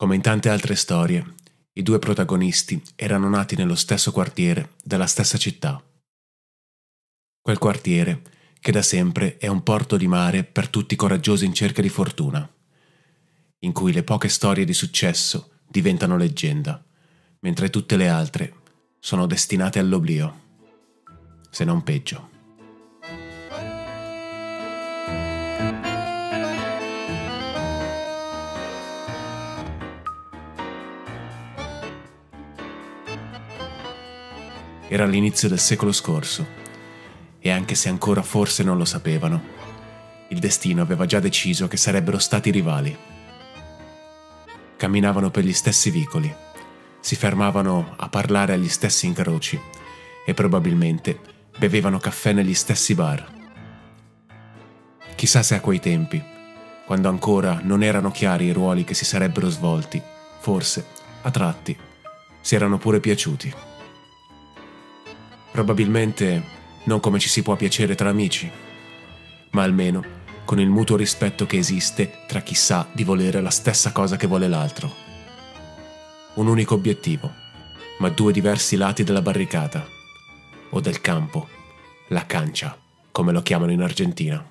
Come in tante altre storie, i due protagonisti erano nati nello stesso quartiere della stessa città. Quel quartiere che da sempre è un porto di mare per tutti i coraggiosi in cerca di fortuna, in cui le poche storie di successo diventano leggenda, mentre tutte le altre sono destinate all'oblio, se non peggio. Era l'inizio del secolo scorso e anche se ancora forse non lo sapevano, il destino aveva già deciso che sarebbero stati rivali. Camminavano per gli stessi vicoli, si fermavano a parlare agli stessi incroci e probabilmente bevevano caffè negli stessi bar. Chissà se a quei tempi, quando ancora non erano chiari i ruoli che si sarebbero svolti, forse, a tratti, si erano pure piaciuti. Probabilmente non come ci si può piacere tra amici, ma almeno con il mutuo rispetto che esiste tra chi sa di volere la stessa cosa che vuole l'altro. Un unico obiettivo, ma due diversi lati della barricata, o del campo, la cancia, come lo chiamano in Argentina.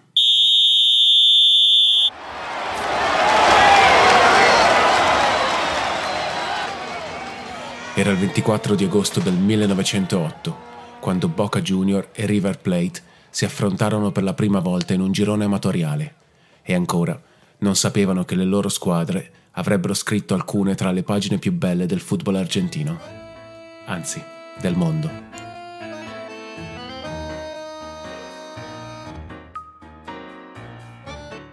Era il 24 di agosto del 1908 quando Boca Junior e River Plate si affrontarono per la prima volta in un girone amatoriale e ancora non sapevano che le loro squadre avrebbero scritto alcune tra le pagine più belle del football argentino, anzi del mondo.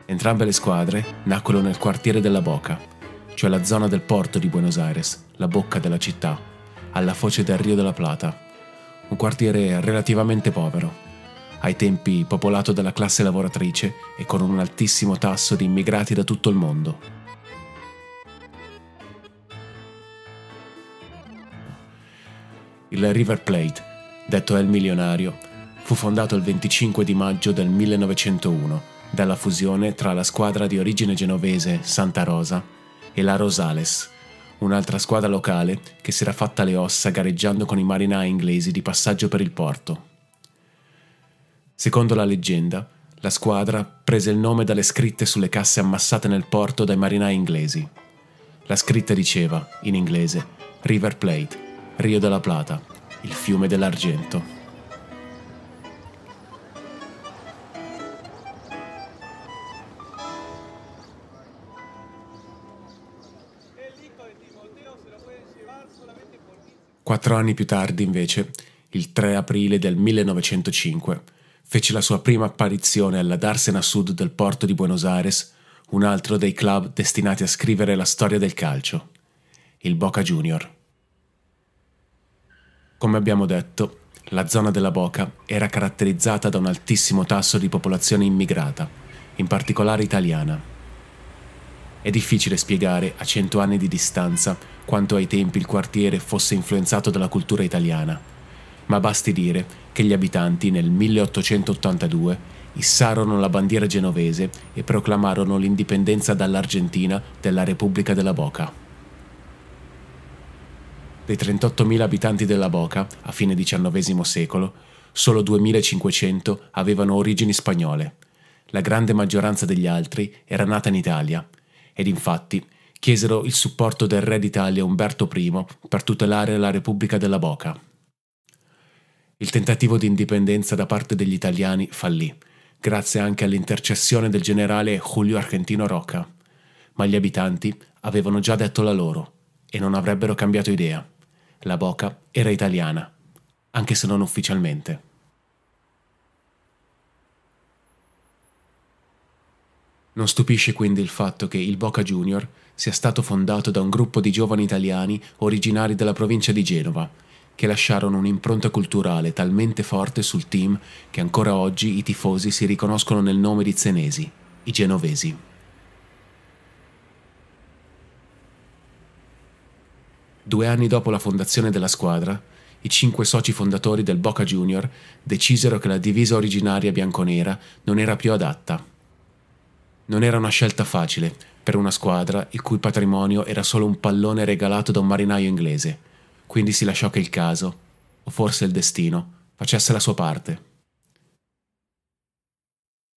Entrambe le squadre nacquero nel quartiere della Boca, cioè la zona del porto di Buenos Aires, la bocca della città, alla foce del Rio della Plata un quartiere relativamente povero, ai tempi popolato dalla classe lavoratrice e con un altissimo tasso di immigrati da tutto il mondo. Il River Plate, detto El Milionario, fu fondato il 25 di maggio del 1901 dalla fusione tra la squadra di origine genovese Santa Rosa e la Rosales, un'altra squadra locale che si era fatta le ossa gareggiando con i marinai inglesi di passaggio per il porto. Secondo la leggenda, la squadra prese il nome dalle scritte sulle casse ammassate nel porto dai marinai inglesi. La scritta diceva, in inglese, River Plate, Rio della Plata, il fiume dell'argento. Quattro anni più tardi, invece, il 3 aprile del 1905, fece la sua prima apparizione alla Darsena Sud del porto di Buenos Aires, un altro dei club destinati a scrivere la storia del calcio, il Boca Junior. Come abbiamo detto, la zona della Boca era caratterizzata da un altissimo tasso di popolazione immigrata, in particolare italiana. È difficile spiegare a cento anni di distanza quanto ai tempi il quartiere fosse influenzato dalla cultura italiana, ma basti dire che gli abitanti nel 1882 issarono la bandiera genovese e proclamarono l'indipendenza dall'Argentina della Repubblica della Boca. Dei 38.000 abitanti della Boca, a fine XIX secolo, solo 2.500 avevano origini spagnole. La grande maggioranza degli altri era nata in Italia ed infatti chiesero il supporto del re d'Italia Umberto I per tutelare la Repubblica della Boca. Il tentativo di indipendenza da parte degli italiani fallì, grazie anche all'intercessione del generale Julio Argentino Roca, ma gli abitanti avevano già detto la loro e non avrebbero cambiato idea. La Boca era italiana, anche se non ufficialmente. Non stupisce quindi il fatto che il Boca Junior sia stato fondato da un gruppo di giovani italiani originari della provincia di Genova, che lasciarono un'impronta culturale talmente forte sul team che ancora oggi i tifosi si riconoscono nel nome di Zenesi, i genovesi. Due anni dopo la fondazione della squadra, i cinque soci fondatori del Boca Junior decisero che la divisa originaria bianconera non era più adatta Non era una scelta facile per una squadra il cui patrimonio era solo un pallone regalato da un marinaio inglese, quindi si lasciò che il caso, o forse il destino, facesse la sua parte.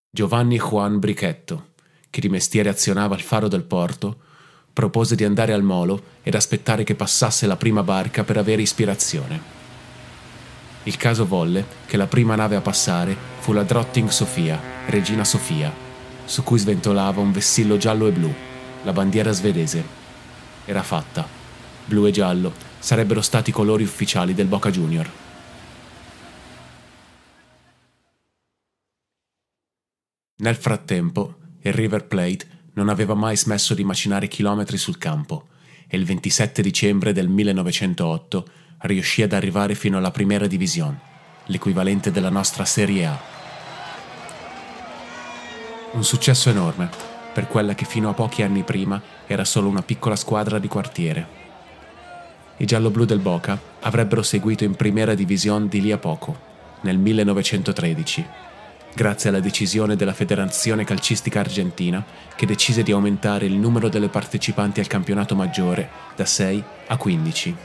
Giovanni Juan Brichetto, che di mestiere azionava il faro del porto, propose di andare al molo ed aspettare che passasse la prima barca per avere ispirazione. Il caso volle che la prima nave a passare fu la Drotting Sofia, Regina Sofia, su cui sventolava un vessillo giallo e blu, la bandiera svedese. Era fatta. Blu e giallo sarebbero stati i colori ufficiali del Boca Junior. Nel frattempo, il River Plate non aveva mai smesso di macinare chilometri sul campo e il 27 dicembre del 1908 riuscì ad arrivare fino alla Primera Divisione, l'equivalente della nostra Serie A. Un successo enorme per quella che fino a pochi anni prima era solo una piccola squadra di quartiere. I gialloblu del Boca avrebbero seguito in Primera Divisione di lì a poco, nel 1913 grazie alla decisione della Federazione Calcistica Argentina che decise di aumentare il numero delle partecipanti al campionato maggiore da 6 a 15.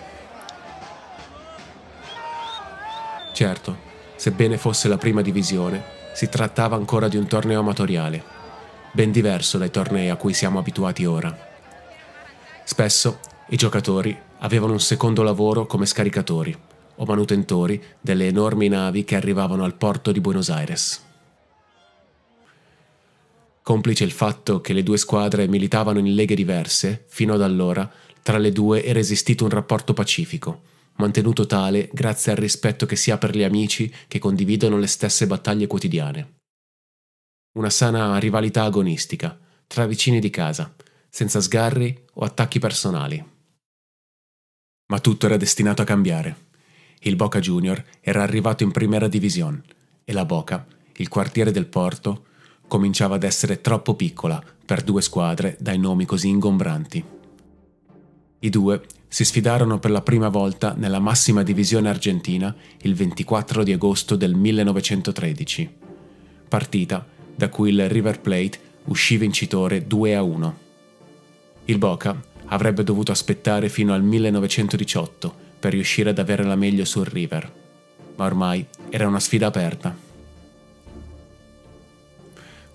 Certo, sebbene fosse la prima divisione, si trattava ancora di un torneo amatoriale, ben diverso dai tornei a cui siamo abituati ora. Spesso i giocatori avevano un secondo lavoro come scaricatori o manutentori delle enormi navi che arrivavano al porto di Buenos Aires complice il fatto che le due squadre militavano in leghe diverse, fino ad allora tra le due era esistito un rapporto pacifico, mantenuto tale grazie al rispetto che si ha per gli amici che condividono le stesse battaglie quotidiane. Una sana rivalità agonistica, tra vicini di casa, senza sgarri o attacchi personali. Ma tutto era destinato a cambiare. Il Boca Junior era arrivato in primera divisione e la Boca, il quartiere del porto, cominciava ad essere troppo piccola per due squadre dai nomi così ingombranti. I due si sfidarono per la prima volta nella massima divisione argentina il 24 di agosto del 1913, partita da cui il River Plate uscì vincitore 2 a 1. Il Boca avrebbe dovuto aspettare fino al 1918 per riuscire ad avere la meglio sul River, ma ormai era una sfida aperta.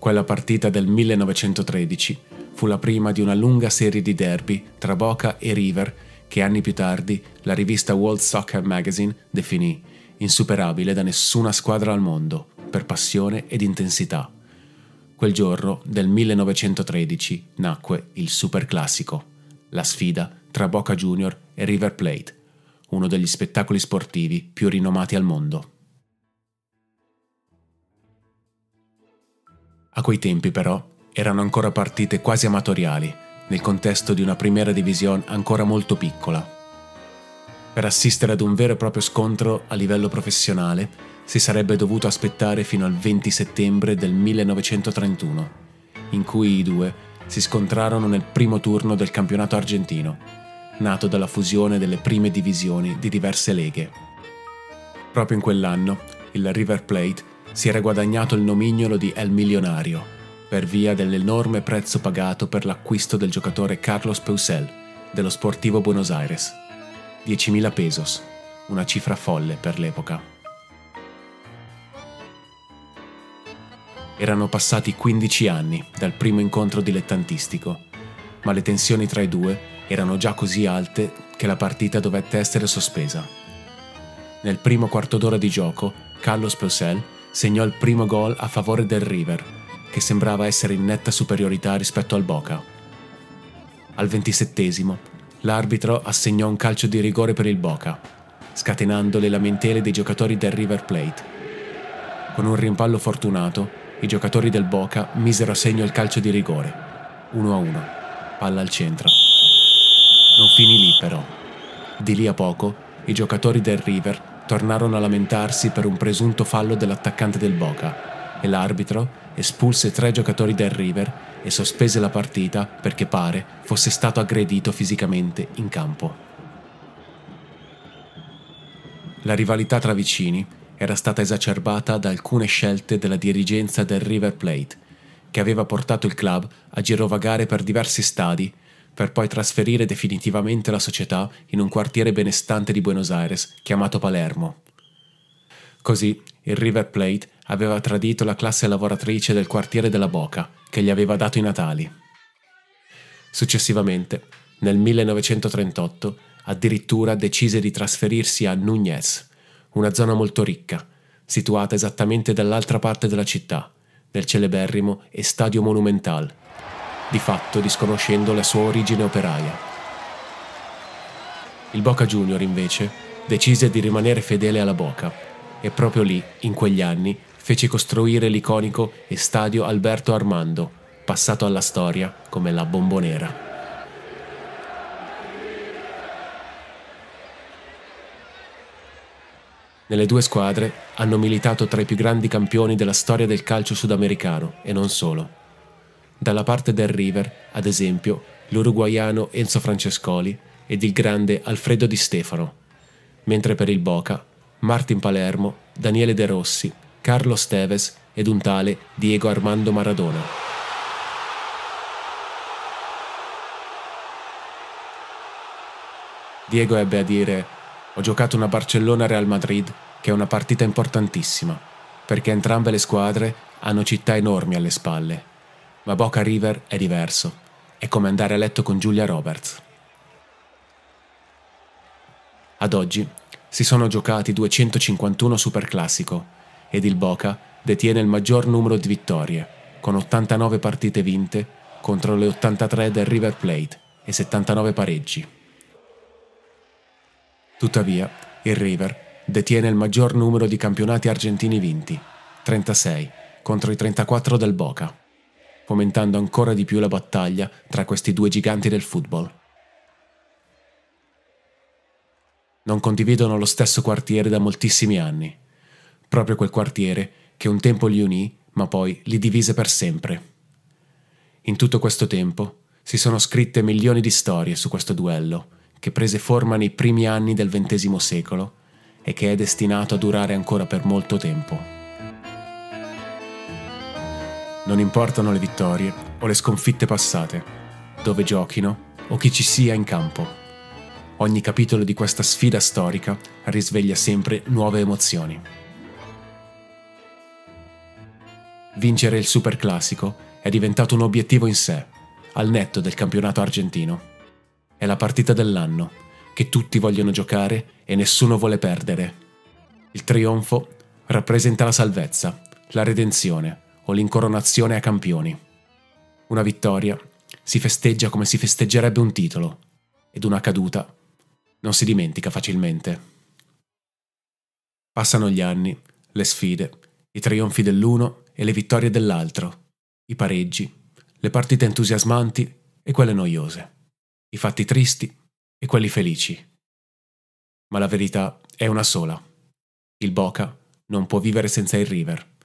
Quella partita del 1913 fu la prima di una lunga serie di derby tra Boca e River che anni più tardi la rivista World Soccer Magazine definì insuperabile da nessuna squadra al mondo per passione ed intensità. Quel giorno del 1913 nacque il Super Classico, la sfida tra Boca Junior e River Plate, uno degli spettacoli sportivi più rinomati al mondo. A quei tempi però erano ancora partite quasi amatoriali, nel contesto di una primera divisione ancora molto piccola. Per assistere ad un vero e proprio scontro a livello professionale si sarebbe dovuto aspettare fino al 20 settembre del 1931, in cui i due si scontrarono nel primo turno del campionato argentino, nato dalla fusione delle prime divisioni di diverse leghe. Proprio in quell'anno il River Plate si era guadagnato il nomignolo di El Milionario per via dell'enorme prezzo pagato per l'acquisto del giocatore Carlos Peusel dello Sportivo Buenos Aires. 10.000 pesos, una cifra folle per l'epoca. Erano passati 15 anni dal primo incontro dilettantistico, ma le tensioni tra i due erano già così alte che la partita dovette essere sospesa. Nel primo quarto d'ora di gioco, Carlos Peusel segnò il primo gol a favore del River, che sembrava essere in netta superiorità rispetto al Boca. Al ventisettesimo, l'arbitro assegnò un calcio di rigore per il Boca, scatenando le lamentele dei giocatori del River Plate. Con un rimpallo fortunato, i giocatori del Boca misero a segno il calcio di rigore, 1 a 1, palla al centro. Non finì lì però. Di lì a poco, i giocatori del River tornarono a lamentarsi per un presunto fallo dell'attaccante del Boca e l'arbitro espulse tre giocatori del River e sospese la partita perché pare fosse stato aggredito fisicamente in campo. La rivalità tra vicini era stata esacerbata da alcune scelte della dirigenza del River Plate, che aveva portato il club a girovagare per diversi stadi per poi trasferire definitivamente la società in un quartiere benestante di Buenos Aires chiamato Palermo. Così il River Plate aveva tradito la classe lavoratrice del quartiere della Boca che gli aveva dato i natali. Successivamente, nel 1938, addirittura decise di trasferirsi a Núñez, una zona molto ricca, situata esattamente dall'altra parte della città, nel celeberrimo Estadio Monumental, di fatto disconoscendo la sua origine operaia. Il Boca Junior, invece, decise di rimanere fedele alla Boca e proprio lì, in quegli anni, fece costruire l'iconico Estadio Alberto Armando, passato alla storia come la Bombonera. Nelle due squadre hanno militato tra i più grandi campioni della storia del calcio sudamericano e non solo. Dalla parte del River, ad esempio, l'uruguaiano Enzo Francescoli ed il grande Alfredo Di Stefano, mentre per il Boca, Martin Palermo, Daniele De Rossi, Carlos Teves ed un tale Diego Armando Maradona. Diego ebbe a dire ho giocato una Barcellona-Real Madrid che è una partita importantissima, perché entrambe le squadre hanno città enormi alle spalle. Ma Boca River è diverso, è come andare a letto con Giulia Roberts. Ad oggi si sono giocati 251 Superclassico ed il Boca detiene il maggior numero di vittorie, con 89 partite vinte contro le 83 del River Plate e 79 pareggi. Tuttavia, il River detiene il maggior numero di campionati argentini vinti, 36, contro i 34 del Boca, fomentando ancora di più la battaglia tra questi due giganti del football. Non condividono lo stesso quartiere da moltissimi anni, proprio quel quartiere che un tempo li unì, ma poi li divise per sempre. In tutto questo tempo si sono scritte milioni di storie su questo duello, che prese forma nei primi anni del XX secolo e che è destinato a durare ancora per molto tempo. Non importano le vittorie o le sconfitte passate, dove giochino o chi ci sia in campo. Ogni capitolo di questa sfida storica risveglia sempre nuove emozioni. Vincere il Superclassico è diventato un obiettivo in sé, al netto del campionato argentino. È la partita dell'anno, che tutti vogliono giocare e nessuno vuole perdere. Il trionfo rappresenta la salvezza, la redenzione o l'incoronazione a campioni. Una vittoria si festeggia come si festeggerebbe un titolo ed una caduta non si dimentica facilmente. Passano gli anni, le sfide, i trionfi dell'uno e le vittorie dell'altro, i pareggi, le partite entusiasmanti e quelle noiose i fatti tristi e quelli felici. Ma la verità è una sola. Il Boca non può vivere senza il River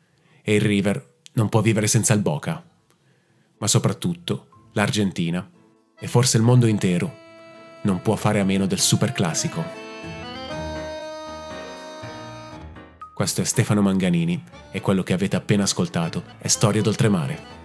e il River non può vivere senza il Boca. Ma soprattutto l'Argentina e forse il mondo intero non può fare a meno del super Questo è Stefano Manganini e quello che avete appena ascoltato è Storia d'oltremare.